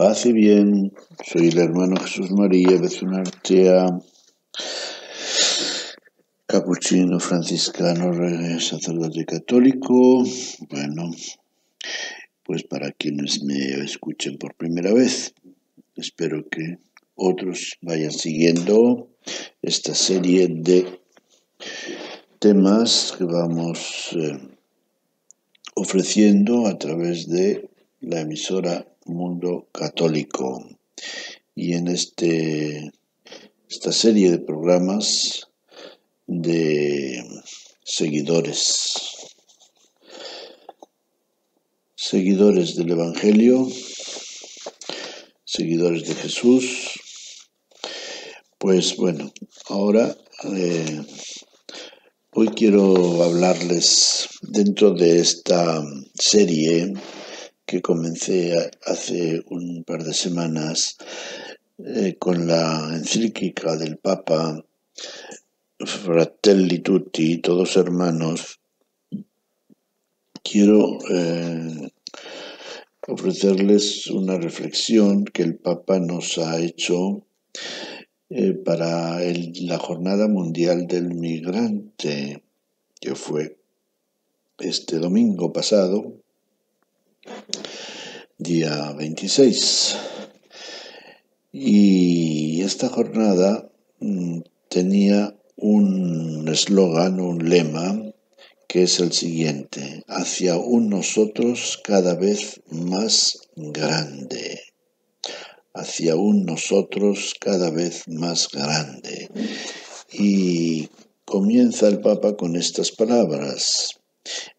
Paz y bien, soy el hermano Jesús María Bezunartea, capuchino franciscano, sacerdote católico. Bueno, pues para quienes me escuchen por primera vez, espero que otros vayan siguiendo esta serie de temas que vamos eh, ofreciendo a través de la emisora Mundo Católico. Y en este, esta serie de programas de seguidores, seguidores del Evangelio, seguidores de Jesús, pues bueno, ahora eh, hoy quiero hablarles dentro de esta serie que comencé hace un par de semanas eh, con la encíclica del Papa Fratelli Tutti, todos hermanos, quiero eh, ofrecerles una reflexión que el Papa nos ha hecho eh, para la Jornada Mundial del Migrante, que fue este domingo pasado, día 26. Y esta jornada mm, tenía un eslogan, un lema, que es el siguiente, hacia un nosotros cada vez más grande, hacia un nosotros cada vez más grande. Y comienza el Papa con estas palabras.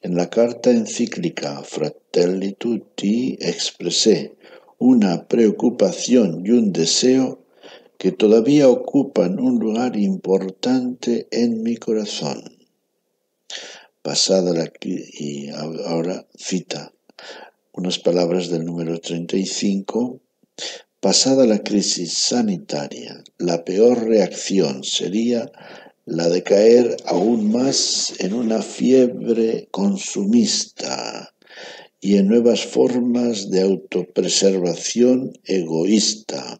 En la carta encíclica Fratelli Tutti expresé una preocupación y un deseo que todavía ocupan un lugar importante en mi corazón. Pasada la y ahora cita unas palabras del número 35. Pasada la crisis sanitaria, la peor reacción sería la de caer aún más en una fiebre consumista y en nuevas formas de autopreservación egoísta.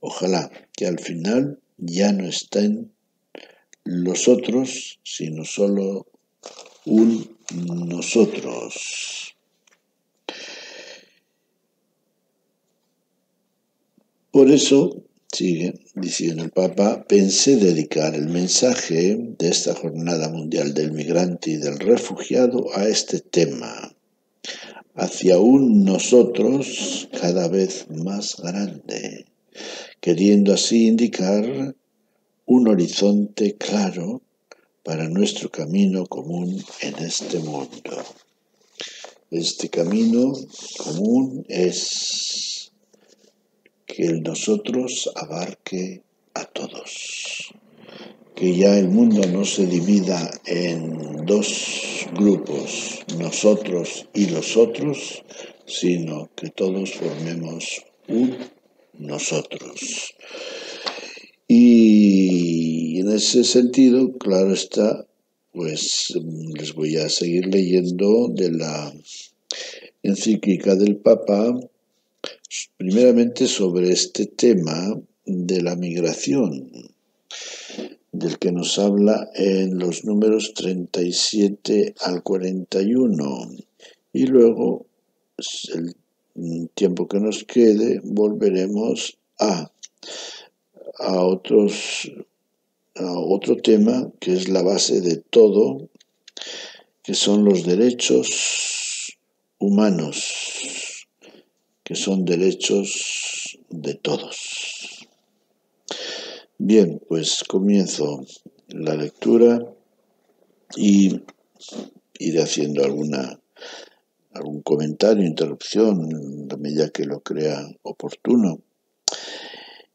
Ojalá que al final ya no estén los otros, sino solo un nosotros. Por eso Sigue diciendo el Papa, pensé dedicar el mensaje de esta Jornada Mundial del Migrante y del Refugiado a este tema, hacia un nosotros cada vez más grande, queriendo así indicar un horizonte claro para nuestro camino común en este mundo. Este camino común es que el nosotros abarque a todos, que ya el mundo no se divida en dos grupos, nosotros y los otros, sino que todos formemos un nosotros. Y en ese sentido, claro está, pues les voy a seguir leyendo de la encíclica del Papa primeramente sobre este tema de la migración, del que nos habla en los números 37 al 41. Y luego, el tiempo que nos quede, volveremos a, a, otros, a otro tema que es la base de todo, que son los derechos humanos que son derechos de todos. Bien, pues comienzo la lectura y iré haciendo alguna algún comentario, interrupción, en medida que lo crea oportuno.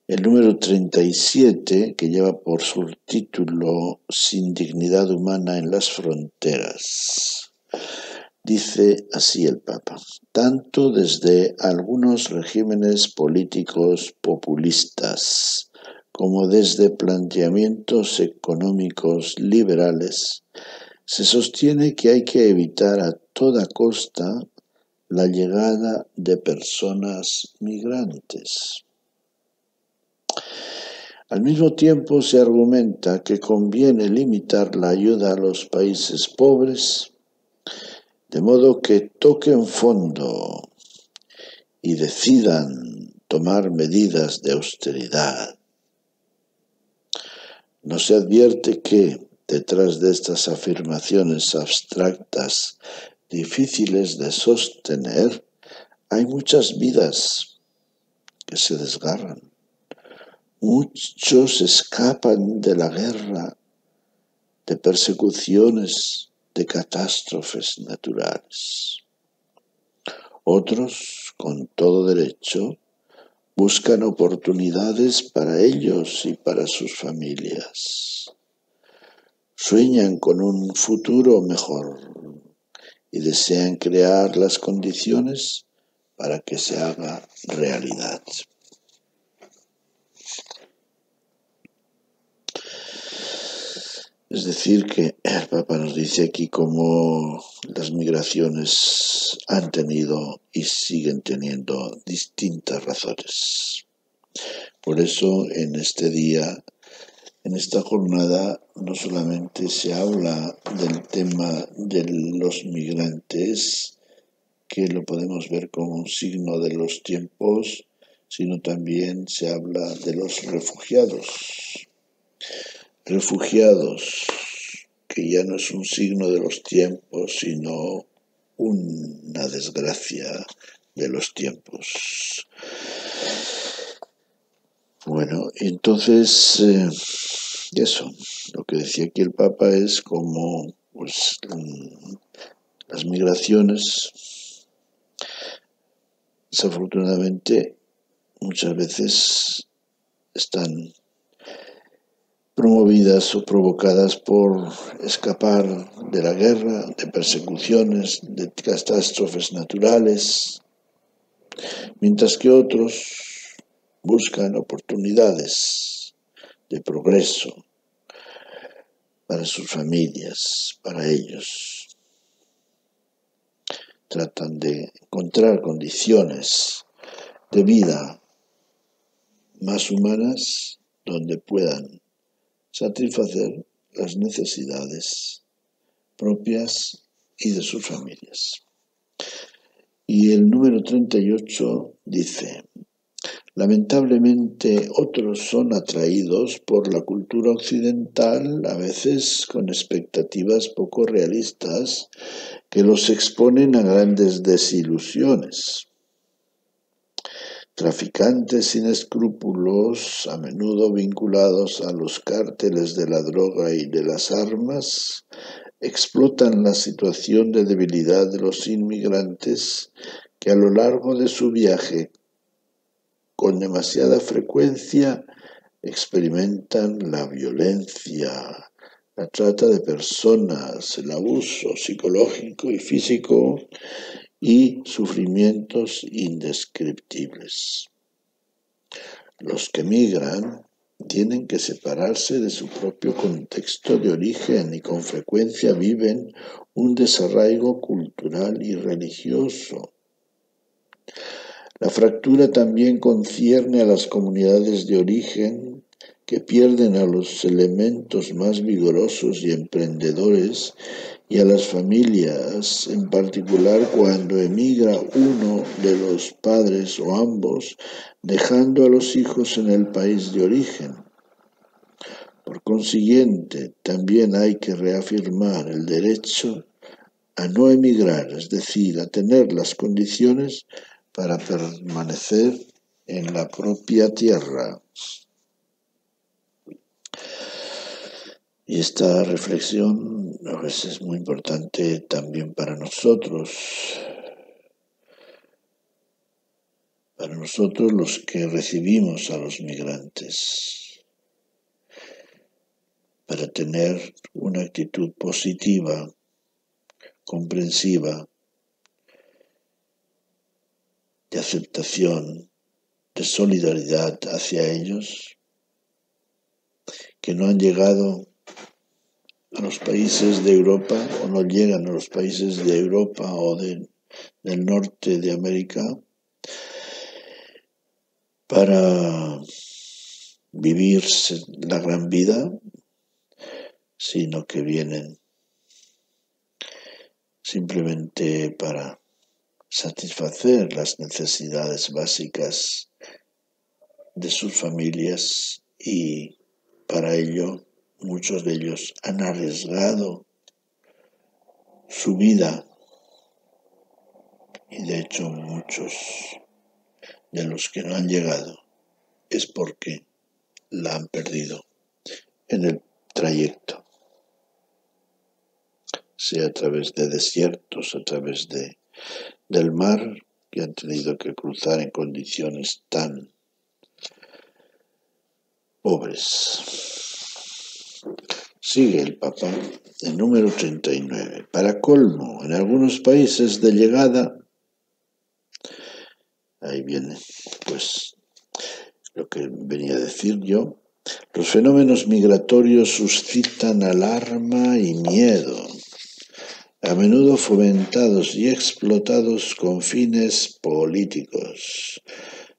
El número 37, que lleva por subtítulo Sin dignidad humana en las fronteras. Dice así el Papa, tanto desde algunos regímenes políticos populistas como desde planteamientos económicos liberales, se sostiene que hay que evitar a toda costa la llegada de personas migrantes. Al mismo tiempo se argumenta que conviene limitar la ayuda a los países pobres, de modo que toquen fondo y decidan tomar medidas de austeridad. No se advierte que, detrás de estas afirmaciones abstractas difíciles de sostener, hay muchas vidas que se desgarran. Muchos escapan de la guerra, de persecuciones, de catástrofes naturales. Otros, con todo derecho, buscan oportunidades para ellos y para sus familias. Sueñan con un futuro mejor, y desean crear las condiciones para que se haga realidad. Es decir, que el Papa nos dice aquí cómo las migraciones han tenido y siguen teniendo distintas razones. Por eso en este día en esta jornada no solamente se habla del tema de los migrantes, que lo podemos ver como un signo de los tiempos, sino también se habla de los refugiados. Refugiados, que ya no es un signo de los tiempos, sino una desgracia de los tiempos. Bueno, entonces eh, eso, lo que decía aquí el Papa es como pues, mm, las migraciones, desafortunadamente, muchas veces están promovidas o provocadas por escapar de la guerra, de persecuciones, de catástrofes naturales, mientras que otros buscan oportunidades de progreso para sus familias, para ellos. Tratan de encontrar condiciones de vida más humanas donde puedan satisfacer las necesidades propias y de sus familias. Y el número 38 dice, Lamentablemente otros son atraídos por la cultura occidental, a veces con expectativas poco realistas, que los exponen a grandes desilusiones. Traficantes sin escrúpulos, a menudo vinculados a los cárteles de la droga y de las armas, explotan la situación de debilidad de los inmigrantes que a lo largo de su viaje con demasiada frecuencia experimentan la violencia, la trata de personas, el abuso psicológico y físico y sufrimientos indescriptibles. Los que migran tienen que separarse de su propio contexto de origen y con frecuencia viven un desarraigo cultural y religioso. La fractura también concierne a las comunidades de origen que pierden a los elementos más vigorosos y emprendedores y a las familias, en particular cuando emigra uno de los padres o ambos, dejando a los hijos en el país de origen. Por consiguiente, también hay que reafirmar el derecho a no emigrar, es decir, a tener las condiciones para permanecer en la propia tierra. Y esta reflexión a veces es muy importante también para nosotros, para nosotros los que recibimos a los migrantes, para tener una actitud positiva, comprensiva, de aceptación, de solidaridad hacia ellos, que no han llegado a los países de Europa o no llegan a los países de Europa o de, del norte de América para vivir la gran vida, sino que vienen simplemente para satisfacer las necesidades básicas de sus familias y para ello muchos de ellos han arriesgado su vida y de hecho muchos de los que no han llegado es porque la han perdido en el trayecto, sea a través de desiertos, a través de, del mar, que han tenido que cruzar en condiciones tan pobres. Sigue el Papa, el número 39. Para colmo, en algunos países de llegada, ahí viene, pues, lo que venía a decir yo, los fenómenos migratorios suscitan alarma y miedo, a menudo fomentados y explotados con fines políticos.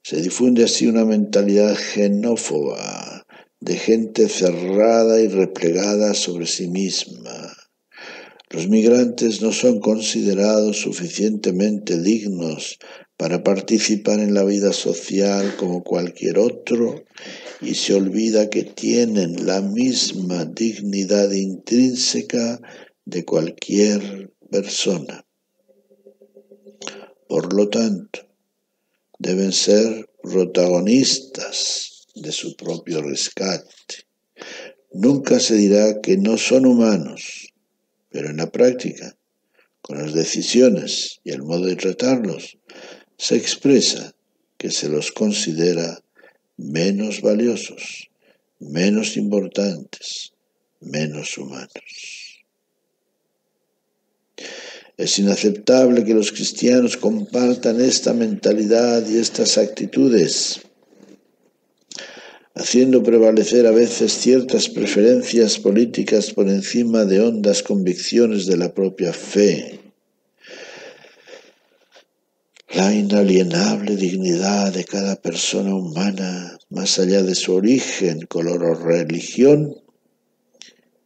Se difunde así una mentalidad xenófoba, de gente cerrada y replegada sobre sí misma. Los migrantes no son considerados suficientemente dignos para participar en la vida social como cualquier otro y se olvida que tienen la misma dignidad intrínseca de cualquier persona. Por lo tanto, deben ser protagonistas de su propio rescate. Nunca se dirá que no son humanos, pero en la práctica, con las decisiones y el modo de tratarlos, se expresa que se los considera menos valiosos, menos importantes, menos humanos. Es inaceptable que los cristianos compartan esta mentalidad y estas actitudes, haciendo prevalecer a veces ciertas preferencias políticas por encima de hondas convicciones de la propia fe la inalienable dignidad de cada persona humana, más allá de su origen, color o religión,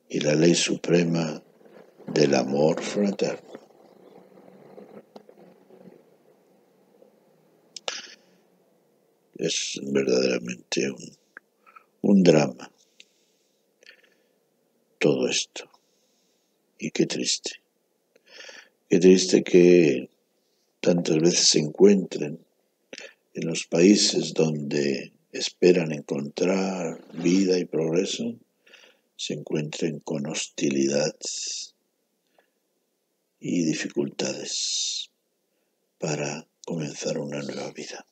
y la ley suprema del amor fraterno. Es verdaderamente un, un drama todo esto. Y qué triste. Qué triste que tantas veces se encuentren en los países donde esperan encontrar vida y progreso, se encuentren con hostilidad y dificultades para comenzar una nueva vida.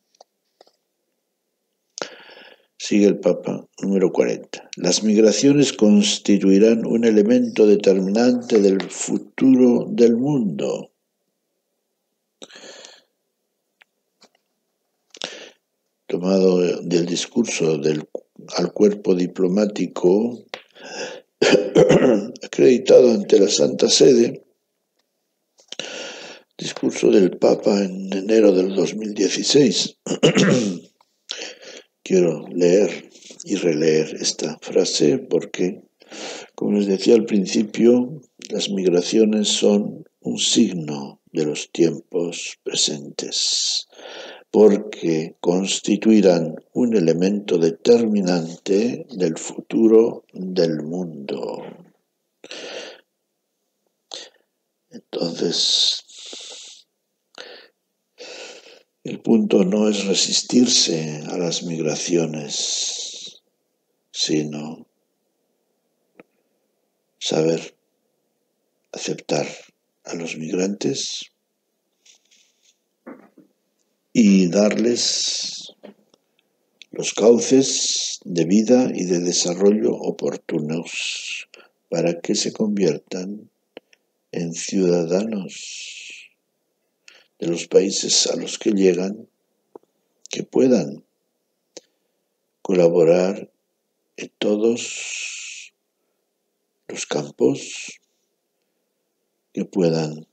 Sigue el Papa número 40. Las migraciones constituirán un elemento determinante del futuro del mundo tomado del discurso del, al cuerpo diplomático acreditado ante la Santa Sede, discurso del Papa en enero del 2016. Quiero leer y releer esta frase porque, como les decía al principio, las migraciones son un signo de los tiempos presentes porque constituirán un elemento determinante del futuro del mundo. Entonces, el punto no es resistirse a las migraciones, sino saber aceptar a los migrantes y darles los cauces de vida y de desarrollo oportunos para que se conviertan en ciudadanos de los países a los que llegan, que puedan colaborar en todos los campos, que puedan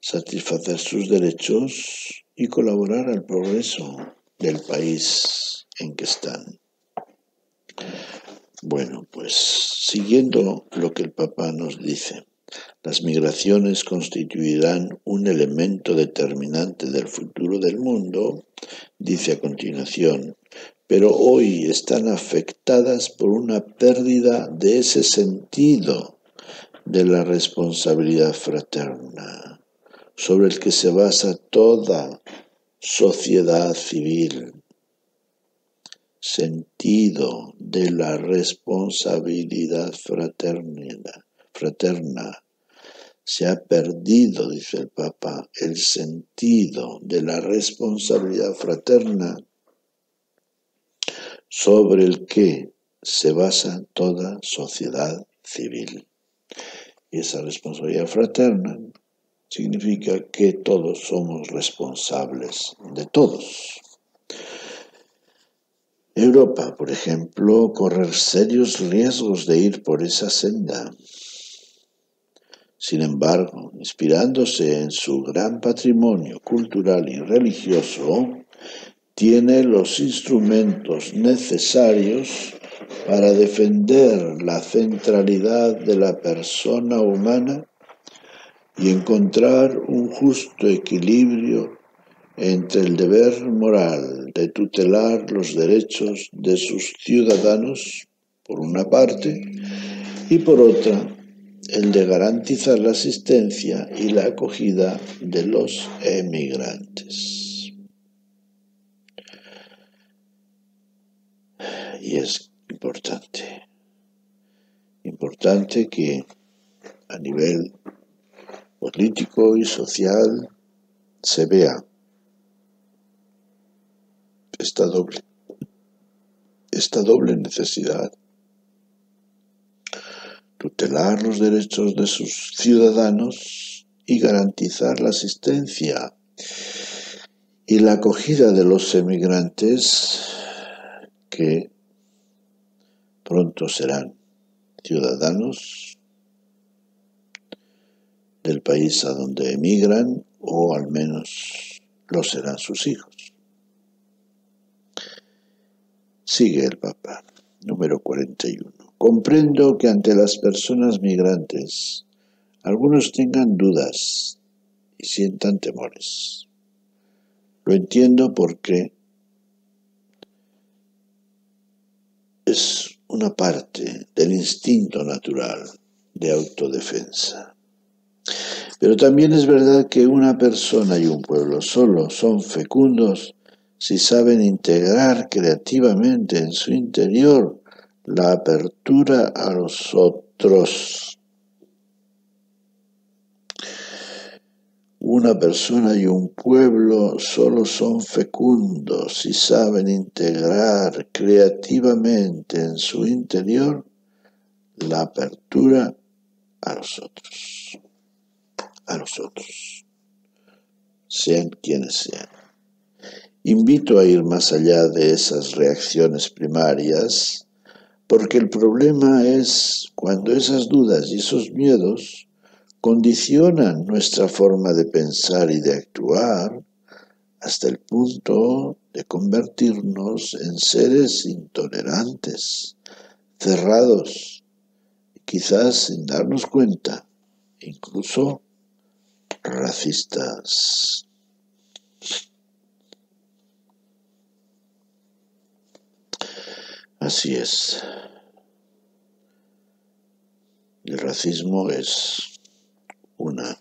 satisfacer sus derechos y colaborar al progreso del país en que están. Bueno, pues siguiendo lo que el Papa nos dice, las migraciones constituirán un elemento determinante del futuro del mundo, dice a continuación, pero hoy están afectadas por una pérdida de ese sentido de la responsabilidad fraterna, sobre el que se basa toda sociedad civil. Sentido de la responsabilidad fraterna, fraterna. Se ha perdido, dice el Papa, el sentido de la responsabilidad fraterna sobre el que se basa toda sociedad civil. Y esa responsabilidad fraterna significa que todos somos responsables de todos. Europa, por ejemplo, corre serios riesgos de ir por esa senda. Sin embargo, inspirándose en su gran patrimonio cultural y religioso, tiene los instrumentos necesarios para defender la centralidad de la persona humana y encontrar un justo equilibrio entre el deber moral de tutelar los derechos de sus ciudadanos, por una parte, y por otra, el de garantizar la asistencia y la acogida de los emigrantes. Y es importante, importante que a nivel político y social se vea esta doble, esta doble necesidad. Tutelar los derechos de sus ciudadanos y garantizar la asistencia y la acogida de los emigrantes que pronto serán ciudadanos del país a donde emigran o al menos lo serán sus hijos. Sigue el Papa, número 41. Comprendo que ante las personas migrantes algunos tengan dudas y sientan temores. Lo entiendo porque es una parte del instinto natural de autodefensa. Pero también es verdad que una persona y un pueblo solo son fecundos si saben integrar creativamente en su interior la apertura a los otros. Una persona y un pueblo solo son fecundos si saben integrar creativamente en su interior la apertura a los otros. A los otros. Sean quienes sean. Invito a ir más allá de esas reacciones primarias, porque el problema es cuando esas dudas y esos miedos condicionan nuestra forma de pensar y de actuar hasta el punto de convertirnos en seres intolerantes, cerrados, quizás sin darnos cuenta, incluso racistas. Así es. El racismo es una,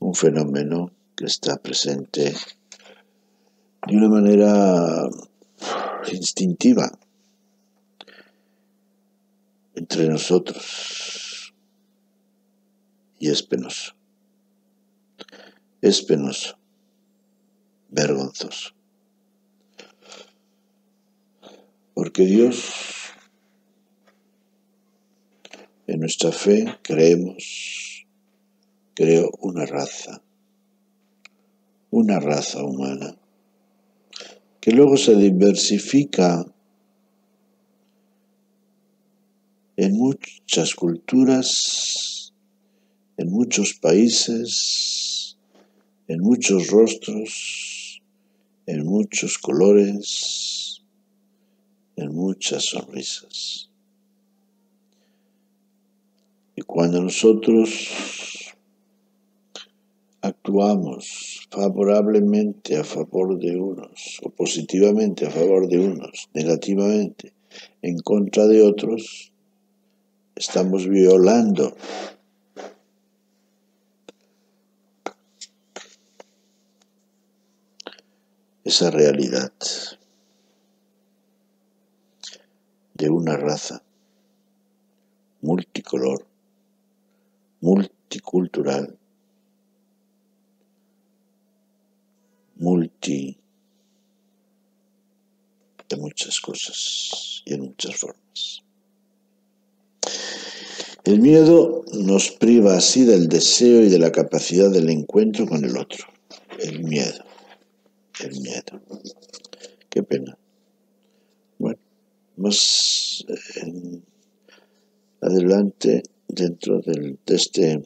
un fenómeno que está presente de una manera instintiva entre nosotros y es penoso. Es penoso, vergonzoso. Porque Dios, en nuestra fe, creemos, creó una raza, una raza humana, que luego se diversifica en muchas culturas, en muchos países, en muchos rostros, en muchos colores, en muchas sonrisas. Y cuando nosotros actuamos favorablemente a favor de unos, o positivamente a favor de unos, negativamente en contra de otros, estamos violando esa realidad de una raza multicolor, multicultural, multi de muchas cosas y en muchas formas. El miedo nos priva así del deseo y de la capacidad del encuentro con el otro. El miedo el miedo. Qué pena. Más eh, adelante dentro de este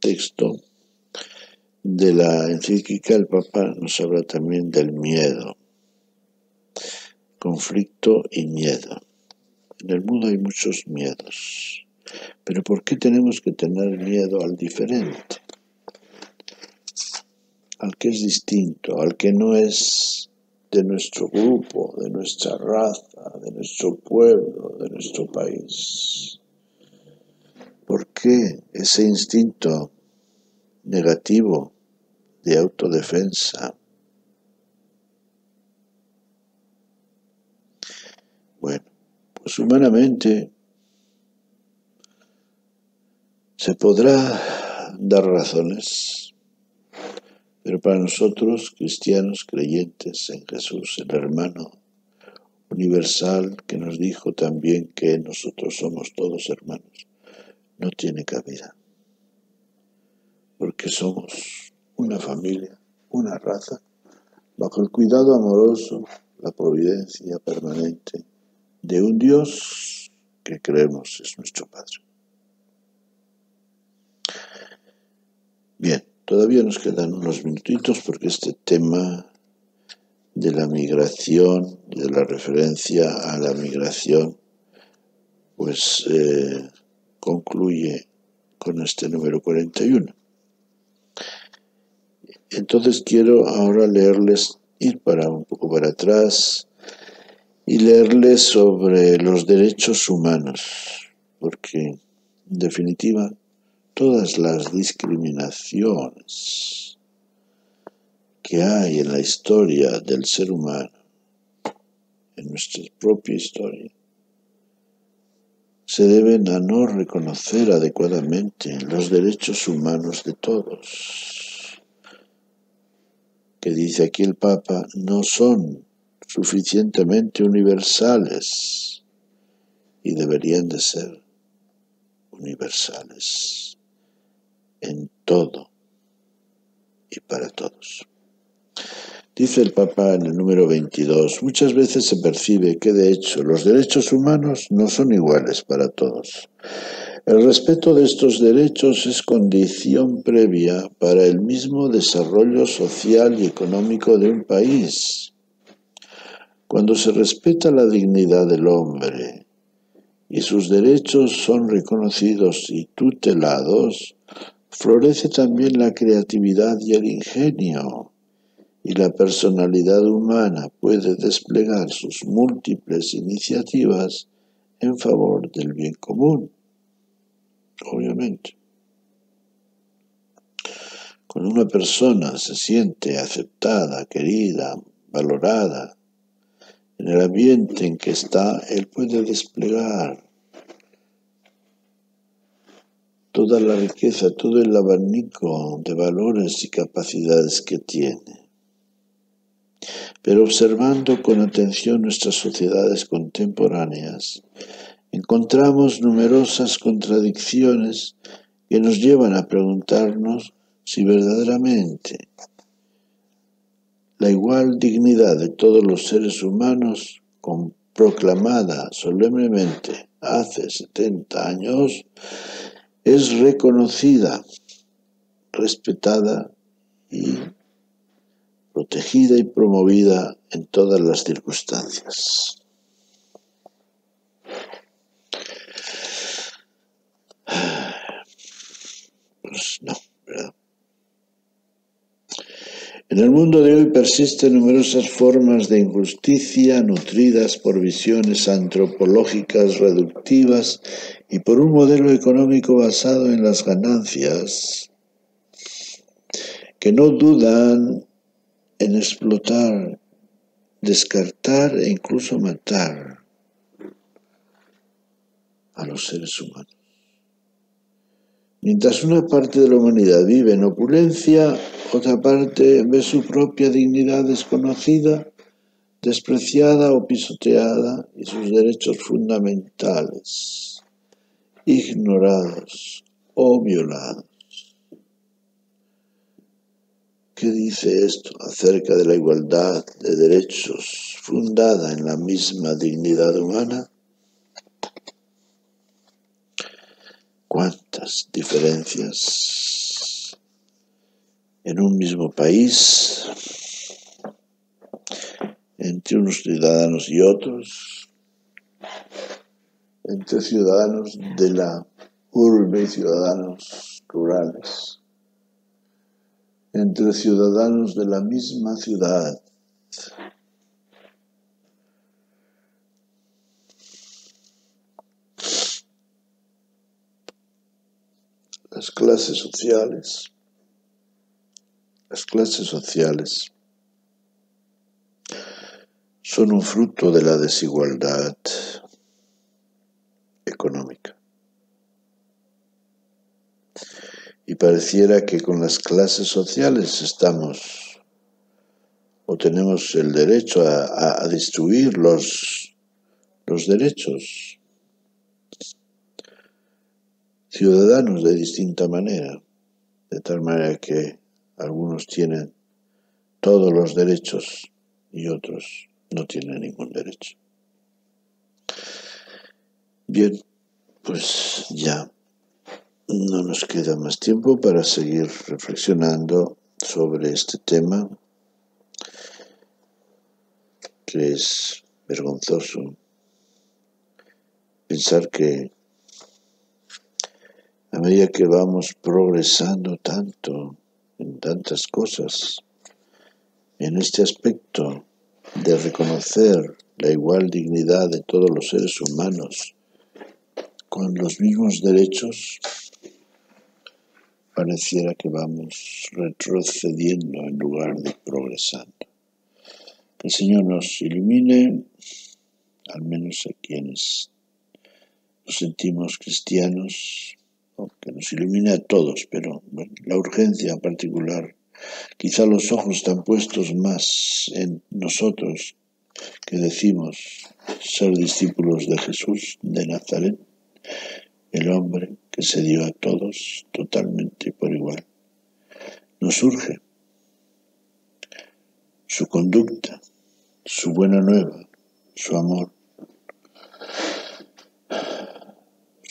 texto de la encíclica el Papa nos habla también del miedo, conflicto y miedo. En el mundo hay muchos miedos, pero ¿por qué tenemos que tener miedo al diferente? al que es distinto, al que no es de nuestro grupo, de nuestra raza, de nuestro pueblo, de nuestro país. ¿Por qué ese instinto negativo de autodefensa? Bueno, pues humanamente se podrá dar razones pero para nosotros, cristianos creyentes en Jesús, el hermano universal que nos dijo también que nosotros somos todos hermanos, no tiene cabida. Porque somos una familia, una raza, bajo el cuidado amoroso, la providencia permanente de un Dios que creemos es nuestro Padre. Bien, Todavía nos quedan unos minutitos porque este tema de la migración, de la referencia a la migración, pues eh, concluye con este número 41. Entonces quiero ahora leerles, ir para un poco para atrás y leerles sobre los derechos humanos, porque en definitiva todas las discriminaciones que hay en la historia del ser humano, en nuestra propia historia, se deben a no reconocer adecuadamente los derechos humanos de todos, que dice aquí el Papa, no son suficientemente universales y deberían de ser universales en todo y para todos. Dice el Papa en el número 22, muchas veces se percibe que de hecho los derechos humanos no son iguales para todos. El respeto de estos derechos es condición previa para el mismo desarrollo social y económico de un país. Cuando se respeta la dignidad del hombre y sus derechos son reconocidos y tutelados, Florece también la creatividad y el ingenio, y la personalidad humana puede desplegar sus múltiples iniciativas en favor del bien común, obviamente. Cuando una persona se siente aceptada, querida, valorada, en el ambiente en que está, él puede desplegar toda la riqueza, todo el abanico de valores y capacidades que tiene. Pero observando con atención nuestras sociedades contemporáneas, encontramos numerosas contradicciones que nos llevan a preguntarnos si verdaderamente la igual dignidad de todos los seres humanos, proclamada solemnemente hace 70 años, es reconocida, respetada y protegida y promovida en todas las circunstancias. Pues no, ¿verdad? En el mundo de hoy persisten numerosas formas de injusticia nutridas por visiones antropológicas reductivas y por un modelo económico basado en las ganancias que no dudan en explotar, descartar e incluso matar a los seres humanos. Mientras una parte de la humanidad vive en opulencia, otra parte ve su propia dignidad desconocida, despreciada o pisoteada y sus derechos fundamentales ignorados o violados. ¿Qué dice esto acerca de la igualdad de derechos fundada en la misma dignidad humana? Cuántas diferencias en un mismo país entre unos ciudadanos y otros, entre ciudadanos de la urbe y ciudadanos rurales, entre ciudadanos de la misma ciudad las clases sociales, las clases sociales son un fruto de la desigualdad económica. Y pareciera que con las clases sociales estamos o tenemos el derecho a, a, destruir los, los derechos ciudadanos de distinta manera, de tal manera que algunos tienen todos los derechos y otros no tienen ningún derecho. Bien, pues ya no nos queda más tiempo para seguir reflexionando sobre este tema que es vergonzoso pensar que a medida que vamos progresando tanto en tantas cosas, en este aspecto de reconocer la igual dignidad de todos los seres humanos con los mismos derechos, pareciera que vamos retrocediendo en lugar de progresando. Que el Señor nos ilumine, al menos a quienes nos sentimos cristianos, que nos ilumine a todos, pero la urgencia en particular, quizá los ojos están puestos más en nosotros que decimos ser discípulos de Jesús de Nazaret, el hombre que se dio a todos totalmente por igual. Nos urge su conducta, su buena nueva, su amor,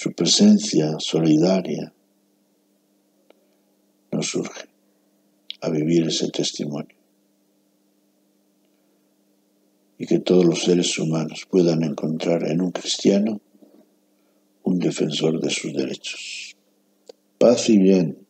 su presencia solidaria nos surge a vivir ese testimonio y que todos los seres humanos puedan encontrar en un cristiano un defensor de sus derechos. Paz y bien.